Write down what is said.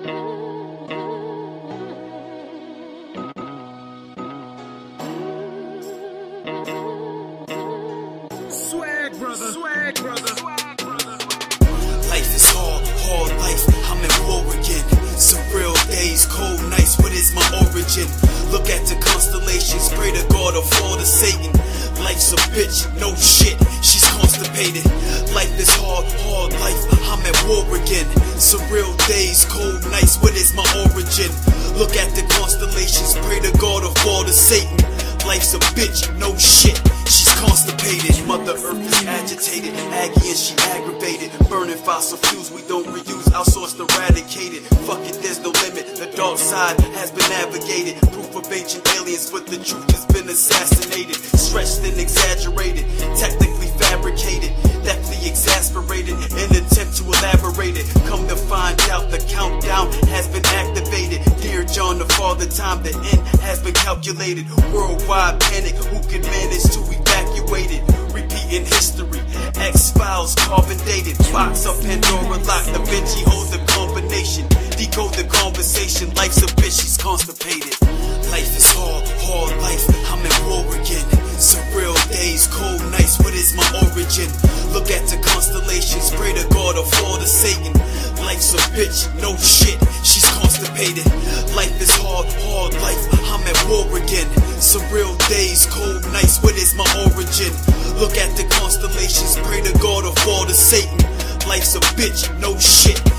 Life is hard, hard life, I'm at war again. Surreal days, cold nights, what is my origin? Look at the constellations, pray to God or fall to Satan. Life's a bitch, no shit, she's constipated. Life is hard, Again. Surreal days, cold nights, what is my origin? Look at the constellations, pray to God or fall to Satan. Life's a bitch, no shit, she's constipated. Mother Earth is agitated, Aggie and she aggravated. Burning fossil fuels we don't reuse, outsourced, eradicated. Fuck it, there's no limit. The dark side has been navigated. Proof of ancient aliens, but the truth has been assassinated. Stretched and exaggerated, technically fabricated. The time, the end has been calculated. Worldwide panic, who could manage to evacuate it? Repeating history, X Files, carbon dated. Box of Pandora lock, Da Vinci holds the combination. Decode the conversation, life's a bitch, she's constipated. Life is hard, hard life, I'm at war again. Surreal days, cold nights, what is my origin? Look at the constellations, pray to God or fall to Satan. Life's a bitch, no shit, she's constipated. Life is hard, hard life, I'm at war again. Surreal days, cold nights, what is my origin? Look at the constellations, pray to God or fall to Satan. Life's a bitch, no shit.